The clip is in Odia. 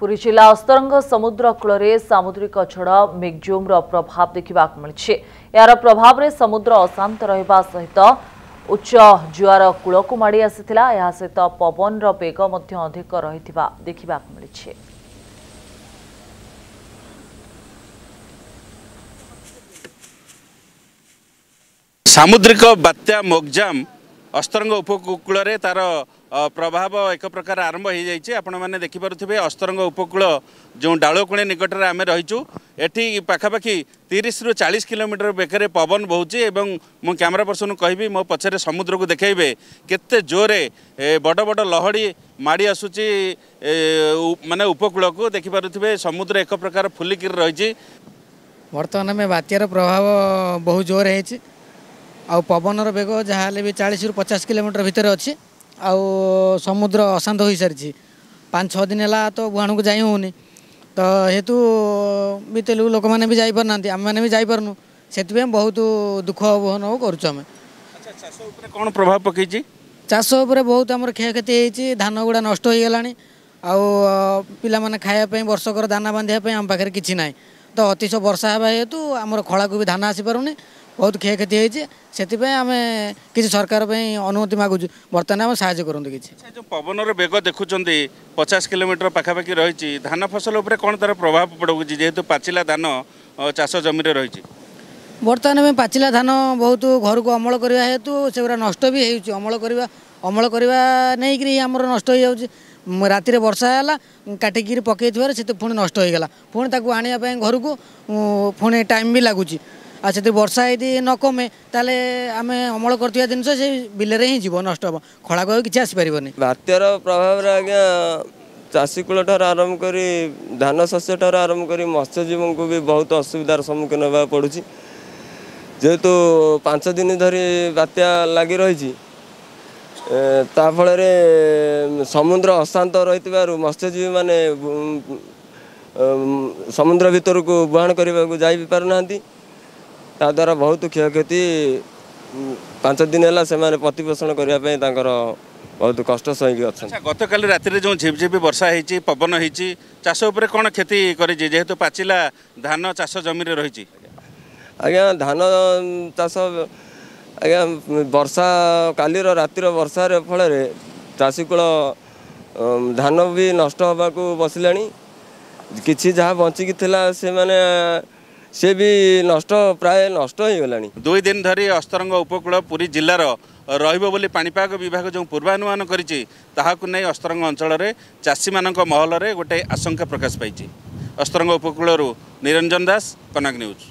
ପୁରୀ ଜିଲ୍ଲା ଅସ୍ତରଙ୍ଗ ସମୁଦ୍ର କୂଳରେ ସାମୁଦ୍ରିକ ଝଡ଼ ମିଗ୍ଜୁମ୍ର ପ୍ରଭାବ ଦେଖିବାକୁ ମିଳିଛି। ଏହାର ପ୍ରଭାବରେ ସମୁଦ୍ର ଅଶାନ୍ତ ରହିବା ସହିତ ଉଚ୍ଚ ଜୁଆର କୂଳକୁ ମାଡ଼ି ଆସିଥିଲା। ଏହା ସହିତ ପବନର ବେଗ ମଧ୍ୟ ଅଧିକ ରହିଥିବା ଦେଖିବାକୁ ମିଳିଛି। ସାମୁଦ୍ରିକ ବାତ୍ୟା ମୋଗଜାମ୍ ଅସ୍ତରଙ୍ଗ ଉପକୂଳରେ ତାର ଅ, ପ୍ରଭାବ ଏକ ପ୍ରକାର ଆରମ୍ଭ ହୋଇଯାଇଛି। ଆପଣମାନେ ଦେଖିପାରୁଥିବେ ଅସ୍ତରଙ୍ଗ ଉପକୂଳ ଯେଉଁ ଡାଳକୁଣି ନିକଟରେ ଆମେ ରହିଛୁ ଏଠି ପାଖାପାଖି ତିରିଶରୁ ଚାଳିଶ କିଲୋମିଟର ବେଗରେ ପବନ ବହୁଛି ଏବଂ ମୁଁ କ୍ୟାମେରା ପର୍ସନକୁ କହିବି ମୋ ପଛରେ ସମୁଦ୍ରକୁ ଦେଖାଇବେ କେତେ ଜୋରରେ ଏ, ବଡ଼ ବଡ଼ ଲହଡ଼ି ମାଡ଼ି ଆସୁଛି ମାନେ ଉପକୂଳକୁ। ଦେଖିପାରୁଥିବେ ସମୁଦ୍ର ଏକ ପ୍ରକାର ଫୁଲିକିରି ରହିଛି। ବର୍ତ୍ତମାନ ଆମେ ବାତ୍ୟାର ପ୍ରଭାବ ବହୁ ଜୋର ହେଇଛି। ଆଉ ପବନର ବେଗ ଯାହା ହେଲେ ବି ଚାଳିଶରୁ ପଚାଶ କିଲୋମିଟର ଭିତରେ ଅଛି। ଆଉ ସମୁଦ୍ର ଅଶାନ୍ତ ହୋଇସାରିଛି। ପାଞ୍ଚ ଛଅ ଦିନ ହେଲା ତ ବୁହାଣକୁ ଯାଇ ହେଉନି। ତ ହେତୁ ବିତେଲୁ ଲୋକମାନେ ବି ଯାଇପାରୁନାହାନ୍ତି ଆମେମାନେ ବି ଯାଇପାରୁନୁ। ସେଥିପାଇଁ ବହୁତ ଦୁଃଖ ଅନୁଭବ କରୁଛୁ ଆମେ। ଆଚ୍ଛା ଚାଷ ଉପରେ କ'ଣ ପ୍ରଭାବ ପକେଇଛି? ଚାଷ ଉପରେ ବହୁତ ଆମର କ୍ଷୟକ୍ଷତି ହେଇଛି ଧାନ ଗୁଡ଼ା ନଷ୍ଟ ହୋଇଗଲାଣି। ଆଉ ଅ, ପିଲାମାନେ ଖାଇବା ପାଇଁ ବର୍ଷକର ଦାନା ବାନ୍ଧିବା ପାଇଁ ଆମ ପାଖରେ କିଛି ନାହିଁ। ତ ଅତିଶ ବର୍ଷା ହେବା ହେତୁ ଆମର ଖଳାକୁ ବି ଧାନ ଆସିପାରୁନି। ବହୁତ କ୍ଷୟକ୍ଷତି ହେଇଛି ସେଥିପାଇଁ ଆମେ କିଛି ସରକାର ପାଇଁ ଅନୁମତି ମାଗୁଛୁ ବର୍ତ୍ତମାନ ଆମେ ସାହାଯ୍ୟ କରନ୍ତୁ କିଛି ଆଚ୍ଛା, ଯେଉଁ ପବନର ବେଗ ଦେଖୁଛନ୍ତି ପଚାଶ କିଲୋମିଟର ପାଖାପାଖି ରହିଛି ଧାନ ଫସଲ ଉପରେ କ'ଣ ତାର ପ୍ରଭାବ ପଡ଼ୁଛି ଯେହେତୁ ପାଚିଲା ଧାନ ଅ, ଚାଷ ଜମିରେ ରହିଛି ବର୍ତ୍ତମାନ ଆମେ ପାଚିଲା ଧାନ ବହୁତ ଘରକୁ ଅମଳ କରିବା ହେତୁ ସେଗୁଡ଼ା ନଷ୍ଟ ବି ହେଉଛି ଅମଳ କରିବା ଅମଳ କରିବା ନେଇକରି ହିଁ ଆମର ନଷ୍ଟ ହୋଇଯାଉଛି ମ, ରାତିରେ ବର୍ଷା ହେଲା କାଟିକିରି ପକେଇଥିବାରୁ ସେତେ ପୁଣି ନଷ୍ଟ ହୋଇଗଲା ପୁଣି ତାକୁ ଆଣିବା ପାଇଁ ଘରକୁ ଉଁ, ପୁଣି ଟାଇମ୍ ବି ଲାଗୁଛି ଆଉ ସେଥିରେ ବର୍ଷା ଯଦି ନ କମେ ତାହେଲେ ଆମେ ଅମଳ କରୁଥିବା ଜିନିଷ ସେଇ ବିଲରେ ହିଁ ଯିବ ନଷ୍ଟ ହେବ। ଖଳାକୁ ଆଉ କିଛି ଆସିପାରିବନି। ବାତ୍ୟାର ପ୍ରଭାବରେ ଆଜ୍ଞା ଚାଷୀ କୂଳ ଠାରୁ ଆରମ୍ଭ କରି ଧାନ ଶସ୍ୟ ଠାରୁ ଆରମ୍ଭ କରି ମତ୍ସ୍ୟଜୀବୀଙ୍କୁ ବି ବହୁତ ଅସୁବିଧାର ସମ୍ମୁଖୀନ ହେବାକୁ ପଡ଼ୁଛି। ଯେହେତୁ ପାଞ୍ଚ ଦିନ ଧରି ବାତ୍ୟା ଲାଗି ରହିଛି ତା ଫଳରେ ସମୁଦ୍ର ଅଶାନ୍ତ ରହିଥିବାରୁ ମତ୍ସ୍ୟଜୀବୀମାନେ ସମୁଦ୍ର ଭିତରକୁ ବୁହାଣ କରିବାକୁ ଯାଇ ପାରୁନାହାନ୍ତି। ତାଦ୍ୱାରା ବହୁତ କ୍ଷୟକ୍ଷତି ଉମ୍, ପାଞ୍ଚ ଦିନ ହେଲା ସେମାନେ ପ୍ରତିପୋଷଣ କରିବା ପାଇଁ ତାଙ୍କର ବହୁତ କଷ୍ଟ ସହିକି ଅଛନ୍ତି। ଆଚ୍ଛା ଗତକାଲି ରାତିରେ ଯେଉଁ ଝିପଝିପି ବର୍ଷା ହେଇଛି ପବନ ହେଇଛି ଚାଷ ଉପରେ କ'ଣ କ୍ଷତି କରିଛି? ଯେହେତୁ ପାଚିଲା ଧାନ ଚାଷ ଜମିରେ ରହିଛି। ଆଜ୍ଞା ଧାନ ଚାଷ ଆଜ୍ଞା ବର୍ଷା କାଲିର ରାତିର ବର୍ଷାର ଫଳରେ ଚାଷୀ କୂଳ ଅମ୍, ଧାନ ବି ନଷ୍ଟ ହେବାକୁ ବସିଲାଣି। କିଛି ଯାହା ବଞ୍ଚିକି ଥିଲା ସେମାନେ ସେ ବି ନଷ୍ଟ ପ୍ରାୟ ନଷ୍ଟ ହୋଇଗଲାଣି। ଦୁଇ ଦିନ ଧରି ଅସ୍ତରଙ୍ଗ ଉପକୂଳ ପୁରୀ ଜିଲ୍ଲାର ରହିବ ବୋଲି ପାଣିପାଗ ବିଭାଗ ଯେଉଁ ପୂର୍ବାନୁମାନ କରିଛି ତାହାକୁ ନେଇ ଅସ୍ତରଙ୍ଗ ଅଞ୍ଚଳରେ ଚାଷୀମାନଙ୍କ ମହଲରେ ଗୋଟେ ଆଶଙ୍କା ପ୍ରକାଶ ପାଇଛି। ଅସ୍ତରଙ୍ଗ ଉପକୂଳରୁ ନିରଞ୍ଜନ ଦାସ କନକ ନ୍ୟୁଜ୍।